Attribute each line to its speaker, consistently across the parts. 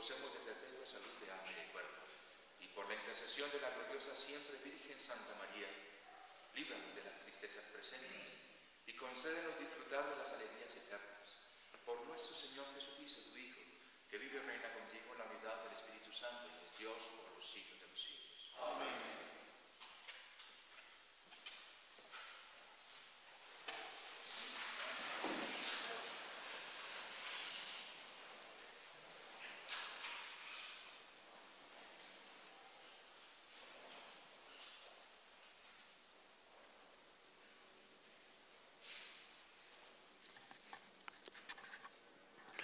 Speaker 1: gocemos de perpetua salud de alma y cuerpo, y por la intercesión de la gloriosa siempre Virgen Santa María, líbranos de las tristezas presentes y concédenos disfrutar de las alegrías eternas. Por nuestro Señor Jesucristo, tu Hijo, que vive y reina contigo en la unidad del Espíritu Santo y es Dios por los siglos de los siglos. Amén.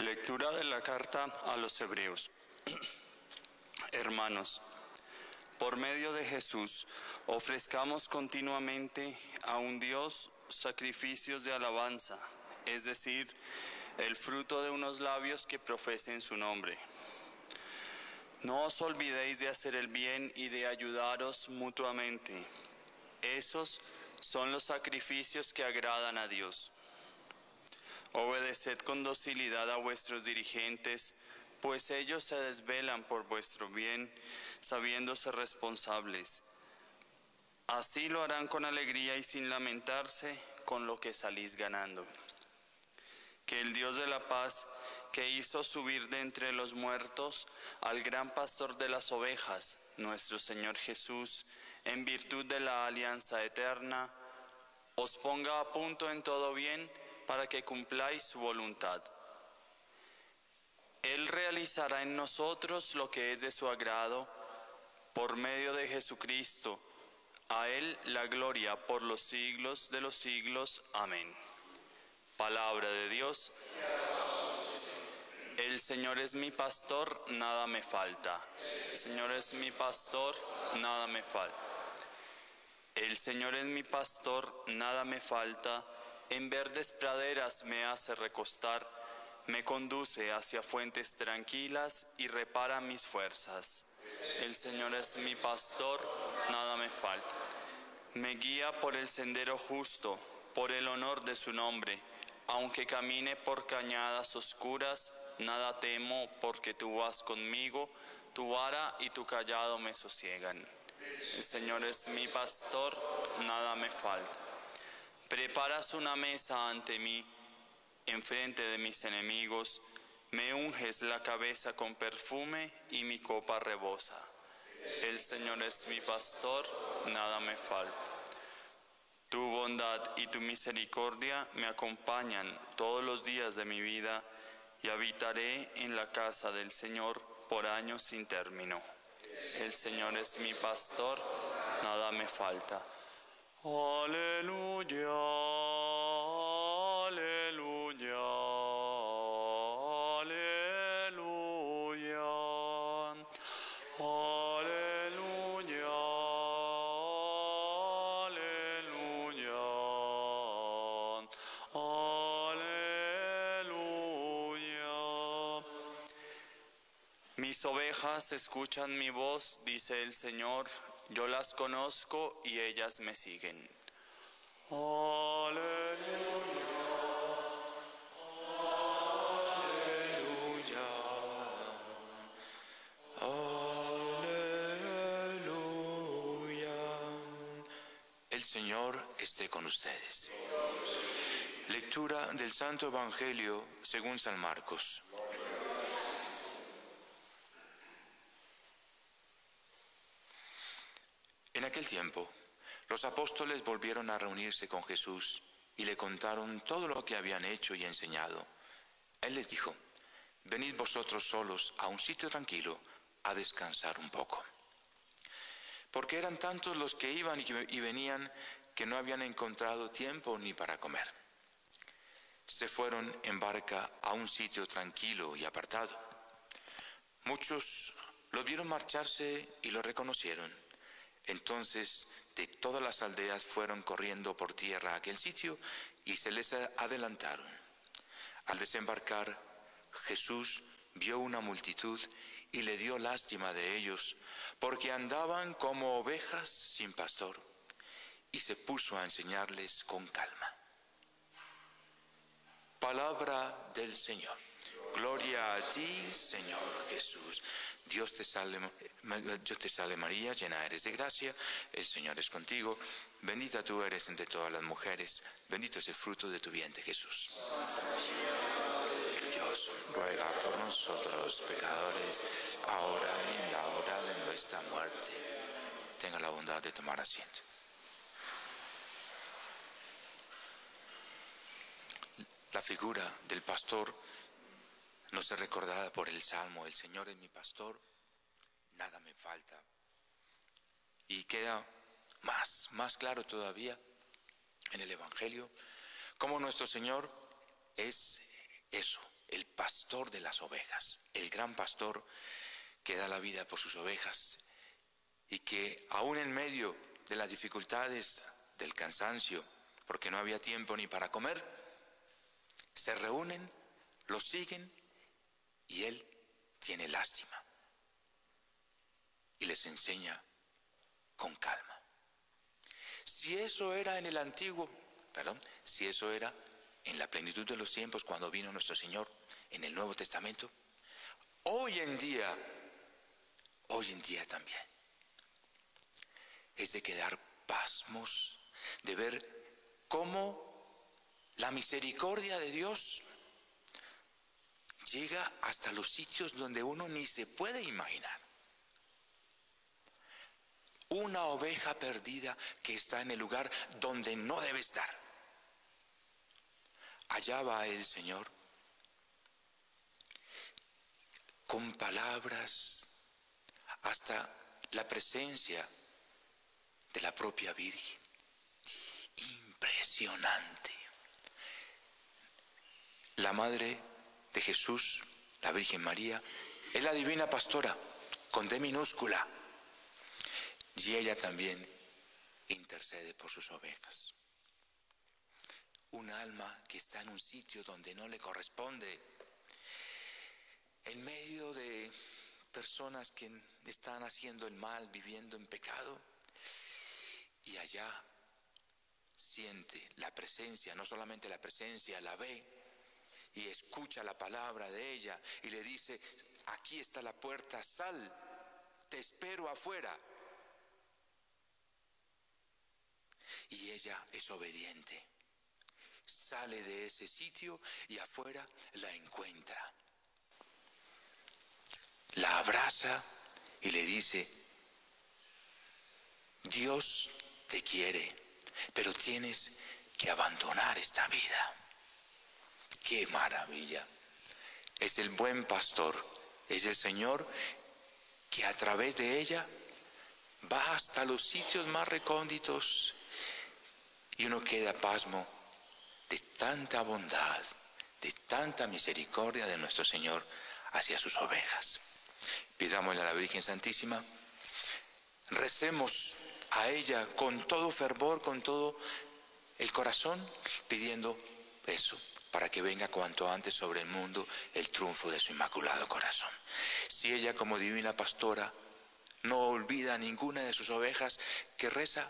Speaker 2: Lectura de la carta a los hebreos. Hermanos, por medio de Jesús ofrezcamos continuamente a un Dios sacrificios de alabanza, es decir, el fruto de unos labios que profesen su nombre. No os olvidéis de hacer el bien y de ayudaros mutuamente. Esos son los sacrificios que agradan a Dios. Obedeced con docilidad a vuestros dirigentes, pues ellos se desvelan por vuestro bien, sabiéndose responsables. Así lo harán con alegría y sin lamentarse con lo que salís ganando. Que el Dios de la paz, que hizo subir de entre los muertos al gran pastor de las ovejas, nuestro Señor Jesús, en virtud de la alianza eterna, os ponga a punto en todo bien, para que cumpláis su voluntad. Él realizará en nosotros lo que es de su agrado por medio de Jesucristo. A Él la gloria por los siglos de los siglos. Amén. Palabra de Dios. El Señor es mi pastor, nada me falta. El Señor es mi pastor, nada me falta. El Señor es mi pastor, nada me falta en verdes praderas me hace recostar, me conduce hacia fuentes tranquilas y repara mis fuerzas. El Señor es mi pastor, nada me falta. Me guía por el sendero justo, por el honor de su nombre. Aunque camine por cañadas oscuras, nada temo porque tú vas conmigo, tu vara y tu callado me sosiegan. El Señor es mi pastor, nada me falta. Preparas una mesa ante mí, enfrente de mis enemigos, me unges la cabeza con perfume y mi copa rebosa. El Señor es mi pastor, nada me falta. Tu bondad y tu misericordia me acompañan todos los días de mi vida y habitaré en la casa del Señor por años sin término. El Señor es mi pastor, nada me falta. Aleluya, aleluya, aleluya, aleluya, aleluya, aleluya. Mis ovejas escuchan mi voz, dice el Señor yo las conozco y ellas me siguen. Aleluya. Aleluya. Aleluya.
Speaker 1: El Señor esté con ustedes. Lectura del Santo Evangelio según San Marcos. Aquel tiempo, los apóstoles volvieron a reunirse con Jesús y le contaron todo lo que habían hecho y enseñado. Él les dijo, venid vosotros solos a un sitio tranquilo a descansar un poco. Porque eran tantos los que iban y venían que no habían encontrado tiempo ni para comer. Se fueron en barca a un sitio tranquilo y apartado. Muchos lo vieron marcharse y lo reconocieron entonces de todas las aldeas fueron corriendo por tierra a aquel sitio y se les adelantaron. Al desembarcar, Jesús vio una multitud y le dio lástima de ellos, porque andaban como ovejas sin pastor, y se puso a enseñarles con calma. Palabra del Señor. Gloria a ti, Señor Jesús. Dios te salve, Dios te salve María, llena eres de gracia, el Señor es contigo, bendita tú eres entre todas las mujeres, bendito es el fruto de tu vientre Jesús. Dios ruega por nosotros pecadores, ahora y en la hora de nuestra muerte. Tenga la bondad de tomar asiento. La figura del pastor nos es recordada por el Salmo, el Señor es mi pastor, nada me falta. Y queda más, más claro todavía en el Evangelio, cómo nuestro Señor es eso, el pastor de las ovejas, el gran pastor que da la vida por sus ovejas y que aún en medio de las dificultades, del cansancio, porque no había tiempo ni para comer, se reúnen, lo siguen y Él tiene lástima y les enseña con calma. Si eso era en el antiguo, perdón, si eso era en la plenitud de los tiempos cuando vino nuestro Señor en el Nuevo Testamento, hoy en día, hoy en día también, es de quedar pasmos, de ver cómo la misericordia de Dios llega hasta los sitios donde uno ni se puede imaginar. Una oveja perdida que está en el lugar donde no debe estar. Allá va el Señor con palabras hasta la presencia de la propia Virgen. Impresionante. La madre de Jesús, la Virgen María, es la divina pastora, con D minúscula. Y ella también intercede por sus ovejas. Un alma que está en un sitio donde no le corresponde, en medio de personas que están haciendo el mal, viviendo en pecado, y allá siente la presencia, no solamente la presencia, la ve, y escucha la palabra de ella y le dice, aquí está la puerta, sal, te espero afuera. Y ella es obediente. Sale de ese sitio y afuera la encuentra. La abraza y le dice, Dios te quiere, pero tienes que abandonar esta vida. Qué maravilla. Es el buen pastor, es el Señor que a través de ella va hasta los sitios más recónditos y uno queda pasmo de tanta bondad, de tanta misericordia de nuestro Señor hacia sus ovejas. Pidámosle a la Virgen Santísima, recemos a ella con todo fervor, con todo el corazón, pidiendo eso, para que venga cuanto antes sobre el mundo el triunfo de su inmaculado corazón. Si ella como divina pastora no olvida a ninguna de sus ovejas que reza,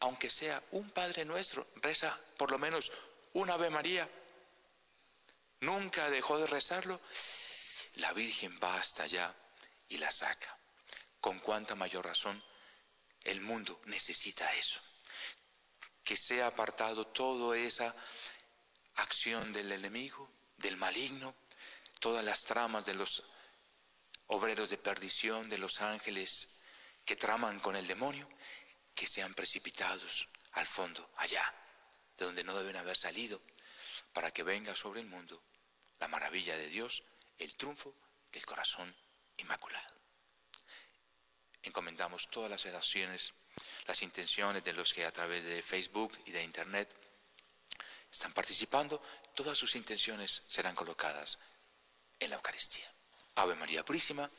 Speaker 1: aunque sea un Padre nuestro, reza por lo menos una Ave María, nunca dejó de rezarlo, la Virgen va hasta allá y la saca. Con cuánta mayor razón el mundo necesita eso. Que sea apartado todo esa acción del enemigo, del maligno, todas las tramas de los obreros de perdición, de los ángeles que traman con el demonio, que sean precipitados al fondo, allá, de donde no deben haber salido, para que venga sobre el mundo la maravilla de Dios, el triunfo del corazón inmaculado. Encomendamos todas las oraciones, las intenciones de los que a través de Facebook y de Internet están participando, todas sus intenciones serán colocadas en la Eucaristía. Ave María Purísima.